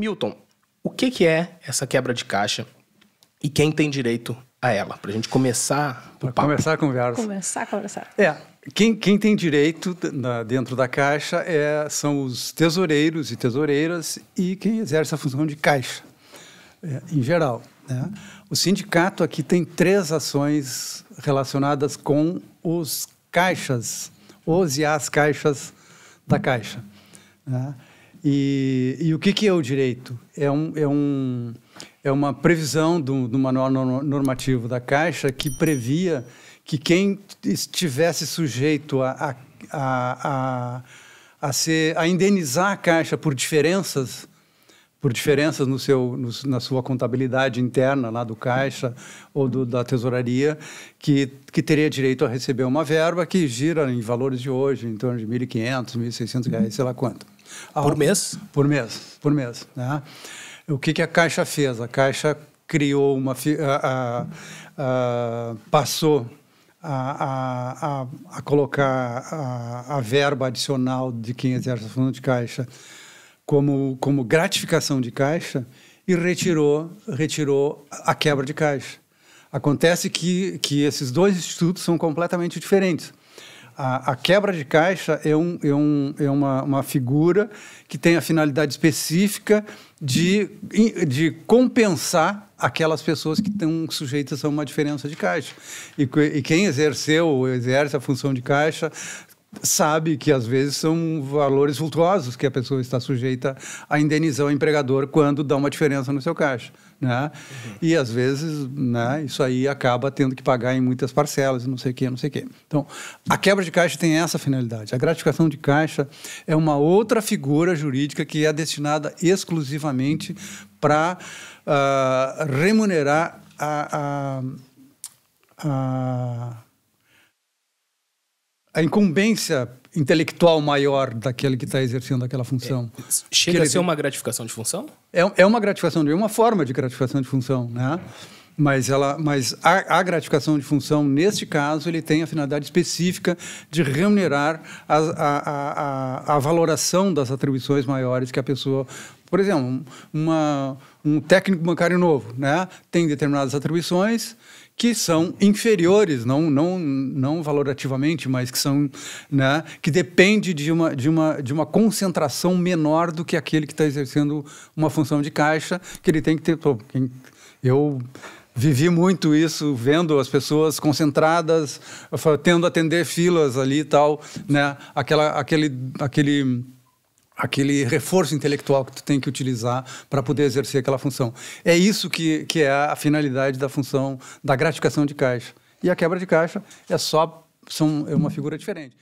Milton, o que, que é essa quebra de caixa e quem tem direito a ela? Para a gente começar Para começar a conversa. Começar a conversar. É, quem, quem tem direito na, dentro da caixa é, são os tesoureiros e tesoureiras e quem exerce a função de caixa, é, em geral. Né? O sindicato aqui tem três ações relacionadas com os caixas, os e as caixas da caixa. Né? E, e, o que, que é o direito? É, um, é, um, é uma previsão do, do manual normativo da Caixa que previa que quem estivesse sujeito a, a, a, a, ser, a indenizar a Caixa por diferenças por diferenças no seu, no, na sua contabilidade interna lá do caixa ou do, da tesouraria, que, que teria direito a receber uma verba que gira em valores de hoje, em torno de R$ 1.500, 1.600 reais, sei lá quanto. Por mês? Por mês, por mês. Né? O que, que a Caixa fez? A Caixa criou uma... A, a, a, passou a, a, a, colocar a, a verba adicional de quem exerce a fundo de caixa como, como gratificação de caixa e retirou, retirou a quebra de caixa. Acontece que, que esses dois institutos são completamente diferentes. A, a quebra de caixa é, um, é, um, é uma, uma figura que tem a finalidade específica de, de compensar aquelas pessoas que estão sujeitas a uma diferença de caixa. E, e quem exerceu ou exerce a função de caixa sabe que às vezes são valores vultuosos que a pessoa está sujeita a indenizar o empregador quando dá uma diferença no seu caixa. Né? Uhum. E às vezes né, isso aí acaba tendo que pagar em muitas parcelas, não sei o quê, não sei o quê. Então, a quebra de caixa tem essa finalidade. A gratificação de caixa é uma outra figura jurídica que é destinada exclusivamente para uh, ah, remunerar a, a, a a incumbência intelectual maior daquele que está exercendo aquela função. É, chega a ser uma gratificação de função? É, é uma gratificação, é uma forma de gratificação de função, né? Mas, ela, mas a, a, gratificação de função, neste caso, ele tem a finalidade específica de remunerar a, a, a, a valoração das atribuições maiores que a pessoa... Por exemplo, uma, um técnico bancário novo né? tem determinadas atribuições que são inferiores, não, não, não valorativamente, mas que são, né, que depende de uma, de, uma, de uma concentração menor do que aquele que está exercendo uma função de caixa, que ele tem que ter. Pô, eu vivi muito isso, vendo as pessoas concentradas, tendo atender filas ali e tal, né, aquela, aquele, aquele aquele reforço intelectual que tu tem que utilizar para poder exercer aquela função. É isso que, que é a finalidade da função da gratificação de caixa. E a quebra de caixa é só são, é uma figura diferente.